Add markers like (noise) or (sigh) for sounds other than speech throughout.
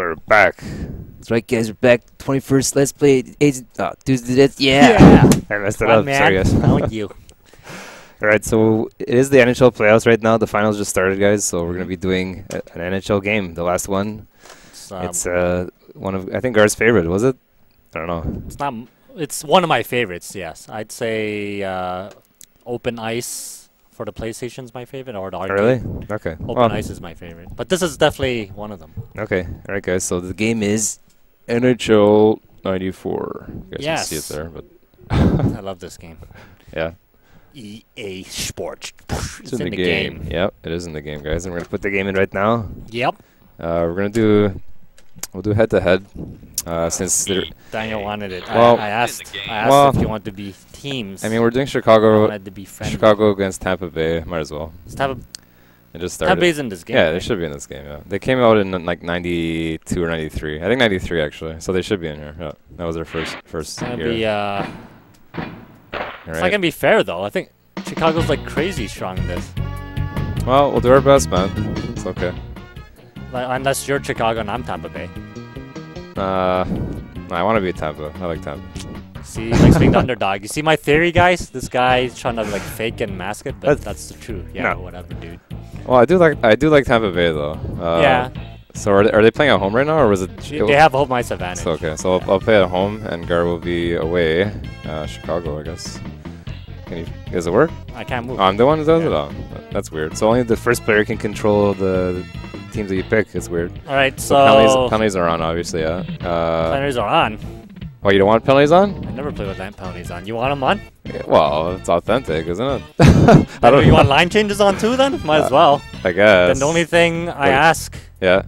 We're back. That's right, guys. We're back. 21st. Let's play Agent. Oh, dudes did it. Yeah. Yeah. I messed it Fun, up. man. Sorry, guys. (laughs) Found you. All right, so it is the NHL playoffs right now. The finals just started, guys. So we're gonna be doing a, an NHL game. The last one. It's, um, it's uh one of I think Gar's favorite. Was it? I don't know. it's not. It's one of my favorites. Yes, I'd say uh, Open Ice for the PlayStation's my favorite, or the arcade. Really? Okay. Open Well, Ice is my favorite, but this is definitely one of them. Okay. All right, guys. So the game is NHL '94. You guys can see it Yes. there, but (laughs) I love this game. (laughs) yeah, EA Sports. it's, in, the, game. Yep, it is in the game, guys. And we're gonna put the game in right now. Yep. Uh, we're gonna do we'll do head to head. Uh, since Daniel wanted it. Well- I, I asked. I asked Well- if you want to be teams. I mean, we're doing Chicago, wanted to be friendly. Chicago against Tampa Bay. Might as well. Let's have It just started. Tampa Bay's in this game. yeah, they should be in this game. Yeah, they came out in like '92 or '93. I think '93 actually. So they should be in here. Yeah, that was their first first It's year. be. Uh, It's right. not gonna be fair though. I think Chicago's like crazy strong in this. well, we'll do our best, man. It's okay. Like, unless you're Chicago and I'm Tampa Bay. Uh, I want to be Tampa. I like Tampa. See, he likes being the underdog. You see my theory, guys? This guy's trying to like fake and mask it, but That's- that's the truth. Yeah, no. whatever, dude. Well, I do like I do like Tampa Bay though. Uh, yeah, So are they, are they playing at home right now, or was it? they, it they have home ice advantage. So okay, so I'll, I'll play at home, and Gar will be away. Uh, Chicago, I guess. Can you? Does it work? I can't move. Oh, I'm the one who does it. Yeah. Oh, that's weird. So only the first player can control the teams that you pick. It's weird. All right, So, so, penalties, penalties are on, obviously. Yeah. Uh, penalties are on. oh, you don't want penalties on? I never play with line penalties on. You want them on? Yeah, well, it's authentic, isn't it? (laughs) I don't You know. want line changes on too? Then might as Uh, well. I guess. Then the only thing I ask, Yeah.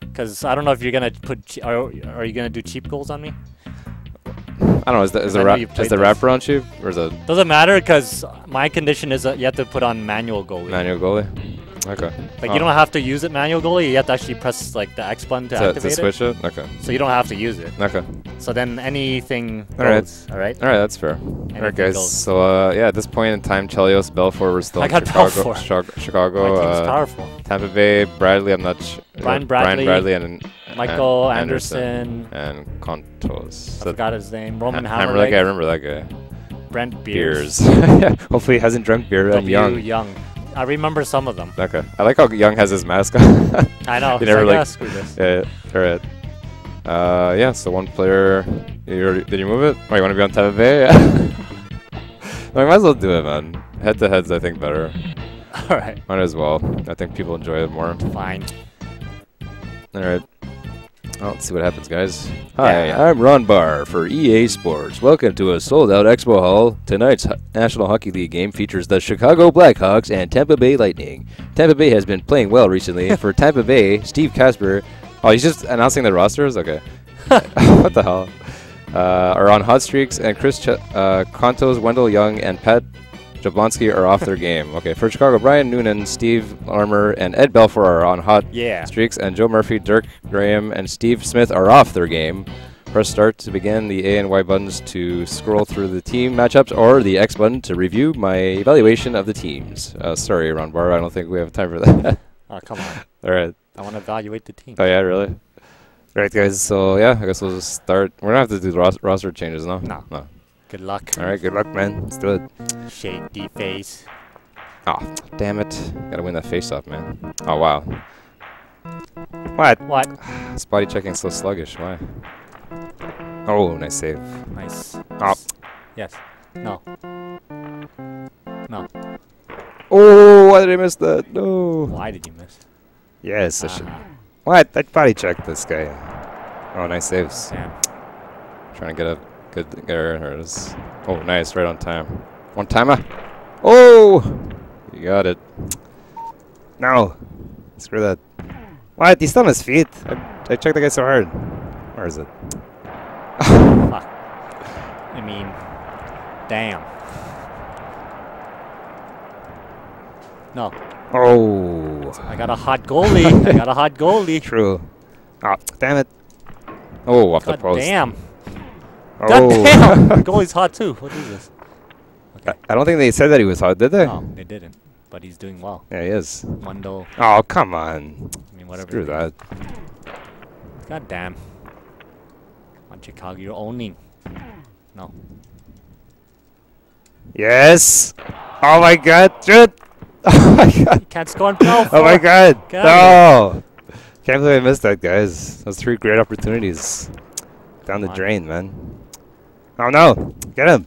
because I don't know if you're gonna put, are, are you gonna do cheap goals on me? I don't know. Is the, is the, know rap, you've is the wrapper on cheap or is it Doesn't matter because my condition is that you have to put on manual goalie. manual goalie? Okay. Like Oh. you don't have to use it manual goalie. You have to actually press like the X button to, to, to activate switch it. Okay. So you don't have to use it. Okay. So then anything All right. goes. All right. All right, that's fair. All right, guys. goes. So uh, yeah, at this point in time, Chelios, Belfour, we're still I in got Chicago. Belfour. Chicago, uh, powerful. Tampa Bay, Bradley. I'm not. Sh- Brian uh, Bradley, Brian Bradley, and Michael and Anderson. and Kontos. I forgot his name. Roman Ha- Hamrlik, I remember that guy. Brent Beers. Beers. (laughs) Hopefully, he hasn't drunk beer. I'm young. Young. I remember some of them. Okay. I like how Young has his mask on. (laughs) I know. (laughs) You He's never like, like- "Ah, yeah. All right. Uh, yeah. So one player. You already, did you move it? Oh, you want to be on Tampa (laughs) Bay? no, I might as well do it, man. Head to heads, I think better. All right. Might as well. I think people enjoy it more. Fine. All right. Well, let's see what happens, guys. Hi. I'm Ron Barr for EA Sports. Welcome to a sold-out Expo Hall. Tonight's National Hockey League game features the Chicago Blackhawks and Tampa Bay Lightning. Tampa Bay has been playing well recently. for (laughs) Tampa Bay, Steve Kasper. Oh, he's just announcing the rosters. Okay. (laughs) what the hell? Uh, are on hot streaks, and Chris Ch- uh, Kontos, Wendell Young, and Pat Jablonski are off their game. Okay, for Chicago, Brian Noonan, Steve Larmer, and Ed Belfour are on hot Yeah. streaks, and Joe Murphy, Dirk Graham, and Steve Smith are off their game. Press start to begin the A and Y buttons to scroll through the team matchups, or the X button to review my evaluation of the teams. Uh, sorry, Ron Barr, I don't think we have time for that. (laughs) Oh come on. All right. I want to evaluate the team. Oh yeah, really. Right, guys. So yeah, I guess we'll just start. We're gonna have to do ros- roster changes, no? No. No. Good luck. All right. Good luck, man. Let's do it. Shady face. Oh, damn it! Gotta win that face-off, man. Oh wow. What? What? Spotty checking so sluggish. Why? Oh, nice save. Nice. Oh. Yes. No. No. Oh, why did I miss that? No. Why did you miss? Yes, I should. Ah, What? I body checked this guy. Oh, nice saves. damn. Trying to get a good. There it is. Oh, nice, right on time. One timer. Oh, you got it. No, screw that. What? He's still on his feet. I, I checked the guy so hard. Where is it? (laughs) Fuck. I mean, damn. No. Oh, I got a hot goalie. I got a hot goalie. (laughs) true. Oh, damn it. Oh, off the God post. damn. Oh. God damn. (laughs) The goalie's hot too. What is this? I, I don't think they said that he was hot, did they? No, they didn't. But he's doing well. Yeah, he is. Wendell. Oh, come on. I mean, whatever. Screw that. God damn. On Chicago, you're owning. No. Yes. Oh my God, shoot. (laughs) Oh my God. You can't score on foul. Oh my. God. Get No. Can't believe I missed that, guys. Those three great opportunities. Down the on. drain, man. Oh no. Get him.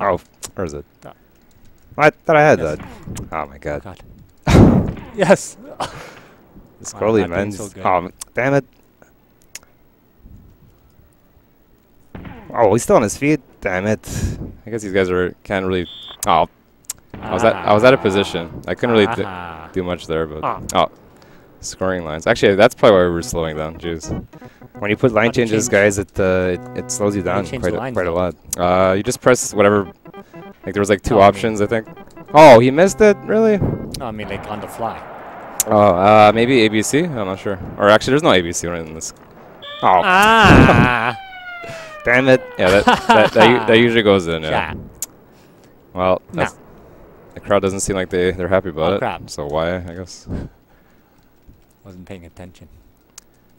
Oh, where is it? No. I thought I had Yes. that. Oh my God. God. (laughs) yes. (laughs) This Wow, goalie, not man. so oh, damn it. Oh, he's still on his feet. Damn it. I guess these guys are can't really. Oh, I was at I was out of position. I couldn't really Ah. do much there, but Ah. oh, scoring lines. Actually, that's probably why we were slowing down. Jeez. When you put line changes, change- guys, it uh, it, it slows you down quite a, quite a lot. Uh, you just press whatever. Like there was like two Oh, options, I think. Oh, he missed it. Really? No, I mean like on the fly. Oh, uh, maybe ABC. I'm not sure. Or actually, there's no ABC right in this. Oh, Ah. (laughs) damn it! Yeah, that that, that, that usually goes in. Yeah. yeah. Well, No. the crowd doesn't seem like they they're happy about Oh, it. crap. So why? I guess. Wasn't paying attention.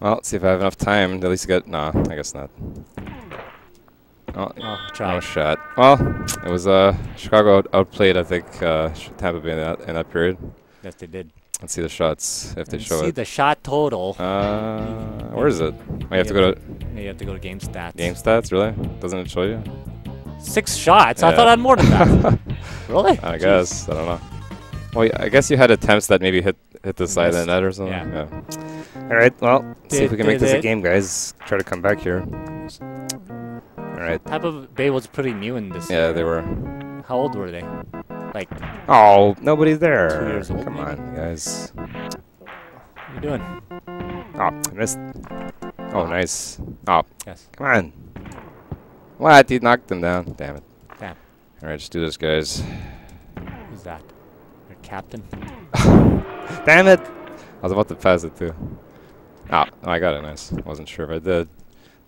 Well, let's see if I have enough time to at least get. Nah, I guess not. Oh, Oh, try. no shot. Well, it was uh Chicago out- outplayed. I think uh, Tampa Bay in that in that period. Yes, they did. Let's see the shots if they And show see it. See the shot total. Uh, where is it? I have to go to Yeah, you have to go to game stats. game stats. Really? Doesn't it show you? Six shots. I thought I had more than that. (laughs) (laughs) really? I Jeez. guess. I don't know. Well, yeah, I guess you had attempts that maybe hit hit the side of the net or something. Yeah. All right. Well, see if we can make this a game, guys. Try to come back here. All right. Tampa Bay was pretty new in this. Yeah, year. they were. How old were they? Like, Oh, nobody's there. Two years old, Come maybe? on, guys. what are you doing? Oh, I missed. Oh, ah. nice. Oh, Yes. come on. What? He knocked them down. Damn it. Damn. All right, let's do this, guys. Who's that? Your captain? (laughs) Damn it! I was about to pass it too. Ah, oh, I got it. Nice. Wasn't sure if I did.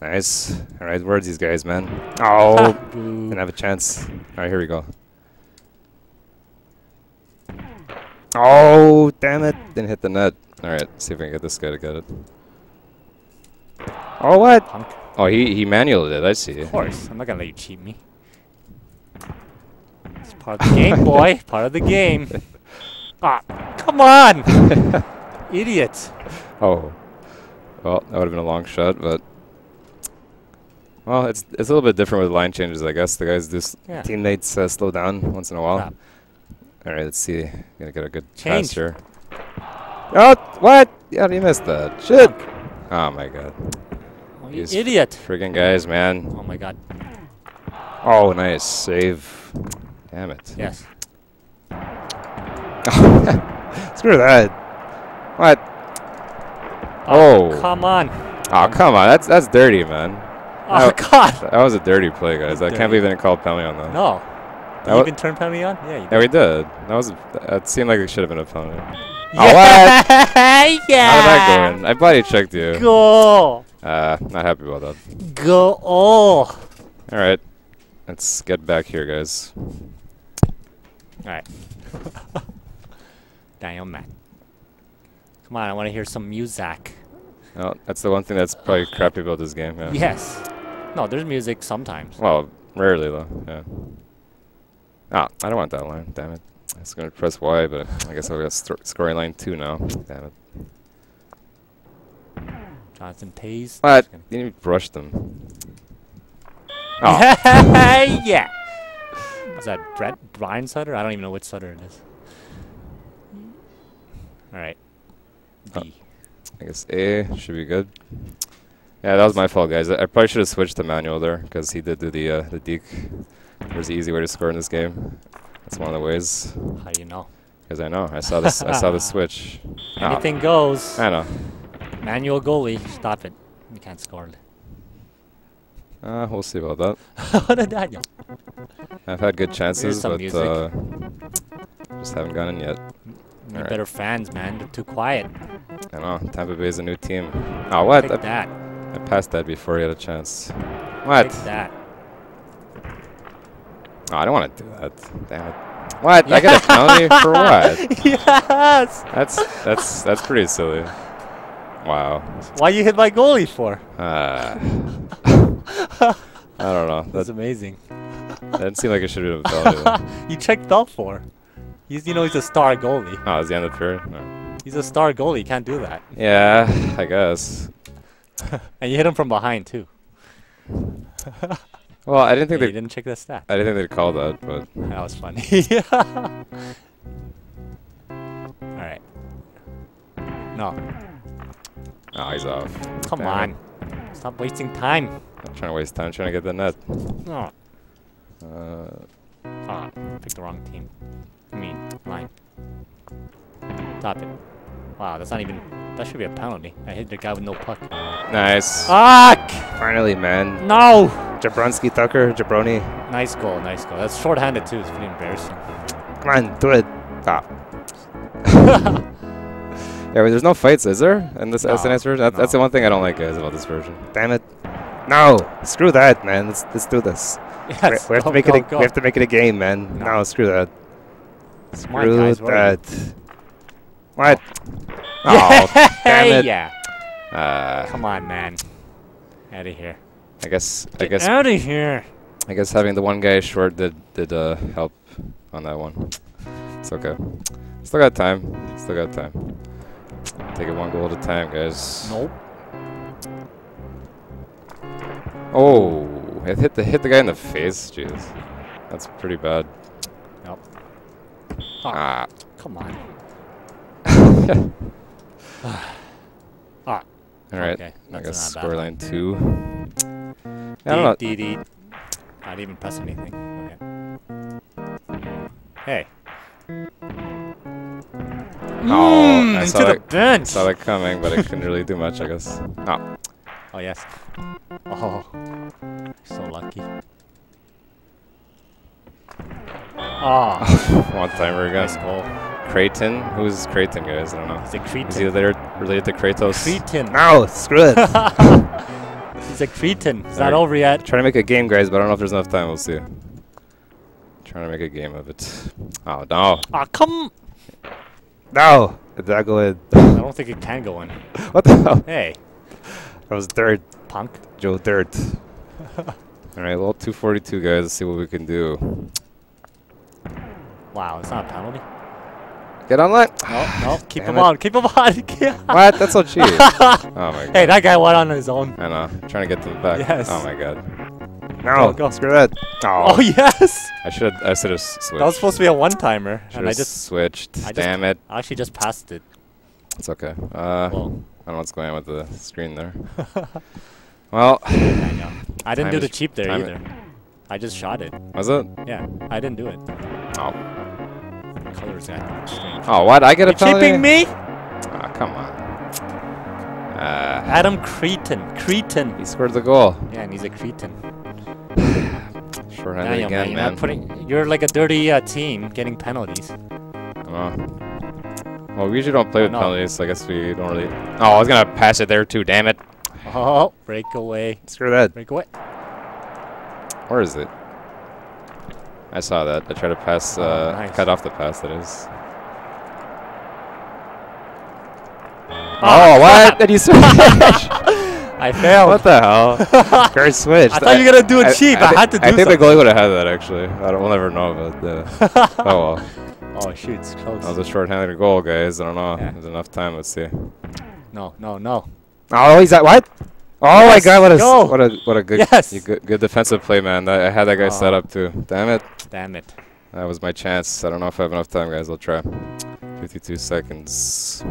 Nice. All right, where's these guys, man? Oh, (laughs) (laughs) didn't have a chance. All right, here we go. Oh, damn it! Didn't hit the net. All right, see if I can get this guy to get it. Oh, what? Punk. Oh, he he manualed it. I see. Of course. I'm not gonna let you cheat me. It's part of the game, boy. (laughs) Part of the game. Ah, come on! Idiot. Oh. Well, that would have been a long shot, but well, it's it's a little bit different with line changes, I guess. The guys just Yeah. teammates uh, slow down once in a while. Crap. All right, let's see. Gonna get a good Change. here. Oh, what? Yeah, you missed that. Shit. Oh my god. Oh, you These idiot. Friggin' guys, man. Oh my god. Oh, nice save. Damn it. Yes. (laughs) Screw that. What? Oh. Come on. Oh, come on. That's that's dirty, man. Oh, Oh. God. (laughs) That was a dirty play, guys. I Dirty. can't believe they didn't call penalty on that. No. Did That you wa- even turn penalty on? Yeah, you did. Yeah, we did. That was. That seemed like it should have been a penalty. (laughs) Yeah. Oh, what? yeah. How did that go in? I body checked you. Go. Uh, not happy about that. Go. Oh. All right, let's get back here, guys. Alright. (laughs) Daniel Matt. Come on, I want to hear some music. Oh, that's the one thing that's probably crappy about this game. Yeah. Yes. No, there's music sometimes. Well, rarely though. Yeah. Ah, I don't want that line. Damn it. I was gonna press Y, but I guess I've got scoring line two now. Damn it. Jonathan Toews. What? You didn't even brush them. Oh, (laughs) yeah. Is that Brett Brian Sutter? I don't even know which Sutter it is. All right. Uh, D. I guess A should be good. Yeah, that was my fault, guys. I probably should have switched to manual there because he did do the uh, the deke. There's the easy way to score in this game. That's one of the ways. How do you know? Because I know I saw this. I saw the (laughs) switch. Ah, Anything goes. I know. Manual goalie. Stop it. You can't score. Uh, we'll see about that. (laughs) what a Daniel. I've had good chances, but uh, just haven't gone in yet. Need Alright. better fans, man. They're too quiet. I know. Tampa Bay is a new team. Oh, what? Take I, that. I passed that before he had a chance. What? Take that. Oh, I don't want to do that. Damn it. What? I get a penalty for what? yes. That's that's that's pretty silly. Wow. Why you hit my goalie for? Uh, (laughs) I don't know. That, That's amazing. that didn't seem like it should have been a penalty. you checked up for. He's, you know, he's a star goalie. Oh, the end of the period? No. He's a star goalie. You can't do that. Yeah, I guess. (laughs) And you hit him from behind too. (laughs) Well, I didn't think they. didn't check the stat. I didn't think they'd call that, but That was funny. (laughs) All right. No, oh, he's off. come Damn on. Stop wasting time. Not trying to waste time trying to get the net. No. Uh, Ah, picked the wrong team. I mean, line. Stop it. Wow, that's not even. That should be a penalty. I hit the guy with no puck. nice. Fuck! Finally, man. No! Jabronsky Tucker, Jabroni. Nice goal, nice goal. That's short-handed too. It's pretty embarrassing. Come on, do it. Stop. (laughs) yeah, but there's no fights, is there? In this No, SNES version? That, That's the one thing I don't like, guys, about this version. Damn it. No! Screw that, man. Let's, let's do this. (laughs) Yes, we, we have go, to make go, it. A, go. we have to make it a game, man. No. No, screw that. On, Screw guys, that. What? Oh, (laughs) damn it. yeah. Uh, Come on, man. Out of here. I guess. I Get guess. out of here. I guess having the one guy short did did uh, help on that one. It's okay. Still got time. Still got time. Take it one goal at a time, guys. Nope. Oh, it hit the hit the guy in the face. Jeez, that's pretty bad. Nope. Ah. Come on. (sighs) ah. All right. Okay, I that's guess not bad. scoreline two. I don't know. Dee, dee, dee. I didn't even press anything. Okay. Hey. Oh, Mm, I into saw the that- bench. Saw that coming, but I couldn't really do much. I guess. Oh, (laughs) Oh yes. Oh, so lucky. Oh, (laughs) one timer nice again. goal. Creighton. Who's Creighton, guys? I don't know. He's a Is he there related to Kratos? Cretin. No, screw it. (laughs) He's a cretin. It's not over yet. Trying to make a game, guys, but I don't know if there's enough time. We'll see. Trying to make a game of it. Oh no, Ah, come. no! Did that go in? I don't think it can go in. (laughs) what the hell? Hey, That was dirt, punk. Joe Dirt. All right, well, 242, guys. Let's see what we can do. Wow, it's not a penalty. Get online. No, no, keep Damn him it. on. Keep him on. (laughs) What? That's so cheap. (laughs) oh my god. hey, that guy went on his own. I know. Trying to get to the back. Yes. Oh my god. No, go. screw that. Oh, Oh, yes. I should have. I should have switched. That was supposed to be a one-timer, Should and I just, switched. I just- Damn it. I actually just passed it. It's okay. Uh, Well, I don't know what's going on with the screen there. (laughs) well, I know. I didn't do the cheap there time either. I just shot it. was it? Yeah, I didn't do it. Oh. Colors got strange. Oh, what? I get a penalty? cheaping me? Ah, come on. Uh, Adam Cretin. Cretin. he scored the goal. Yeah, and he's a cretin. Shorthanded (sighs) again, man, you're man. putting. You're like a dirty uh, team getting penalties. I. Well, we usually don't play with No. penalties, so I guess we don't really. Oh, I was gonna pass it there too. Damn it! Oh, breakaway. Screw that. Breakaway. Where is it? I saw that. I tried to pass, Oh, uh, nice. cut off the pass. That is. Oh, Oh, what? Did you switch? (laughs) I failed. what the hell? (laughs) Guard switched. I thought you were gonna do it cheap. I, thi- had to do I think something. the goalie would have had that actually. I don't, we'll never know, but uh, (laughs) oh well. Oh shoot, it's close. That was a short-handed goal, guys. I don't know. Yeah. There's enough time. Let's see. No, no, no. Oh, he's at what? Oh Yes, my God! What a s- go. what a what a good Yes. good, good defensive play, man. That, I had that guy set Oh. up too. Damn it! Damn it. That was my chance. I don't know if I have enough time, guys. I'll try. 52 seconds.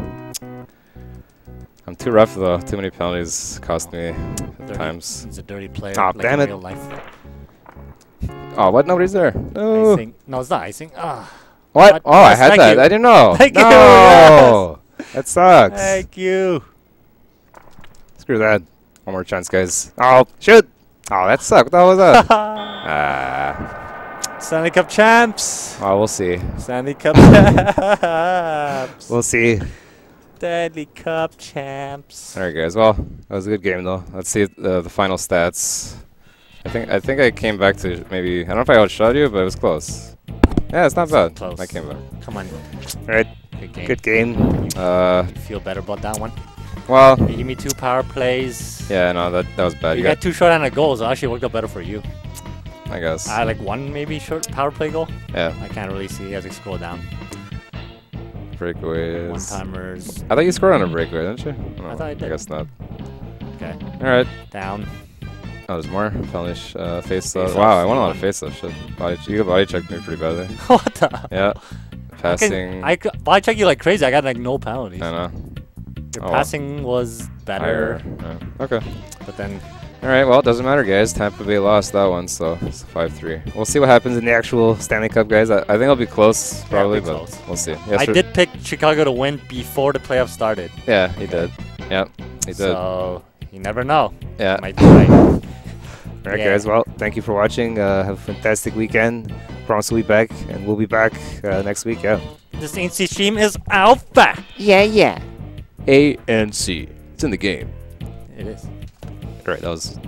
I'm too rough though. Too many penalties cost me at Dirty. times. He's a dirty player. Aw, like damn it. real life. Oh, what? Nobody's there. No. Icing. No, it's not icing. Ah. What? What? Oh, I had thank that. you. I didn't know. Thank you, no. That sucks. Thank you. Screw that. One more chance, guys. Oh, shoot. Oh, that sucked. What the hell was that? (laughs) Ah. Stanley Cup champs. oh, we'll see. Stanley Cup (laughs) champs. We'll see. Stanley Cup champs. All right, guys. Well, that was a good game, though. Let's see the the final stats. I think I think I came back to maybe I don't know if I outshot you, but it was close. Yeah, it's not bad. Close. I came back. Come on. All right, Good game. good game. Uh, You feel better about that one? Well, You give me two power plays. yeah, no, that that was bad. You You got got, two short-handed goals. It actually worked out better for you. I guess. I had like one maybe short power play goal. yeah, I can't really see as I scroll down. breakaways. One timers. I thought you scored on a breakaway, didn't you? No, thought I did. I guess not. Okay. All right. Down. Oh, there's more. Penalty sh- uh, face off. Wow, I won a lot of face off. Shit. Body, you body checked me pretty badly. (laughs) what the? Yeah. Can- Passing. I c- I check you like crazy. I got like no penalties. I know. Your Oh, well. passing was better, Higher. Okay. but then All right. Well, it doesn't matter, guys. Tampa Bay lost that one, so it's five three. We'll see what happens in the actual Stanley Cup, guys. I, I think it'll be close, probably, it'll be but close. we'll see. I did pick Chicago to win before the playoffs started. Yeah, he did. Yeah, he did. So you never know. yeah. Might be (laughs) right. All right, yeah. guys. Well, thank you for watching. Uh, have a fantastic weekend. Promise we'll be back, and we'll be back uh, next week. Yeah. This NC stream is alpha. Yeah, yeah. A and C. It's in the game. It is. All right. That was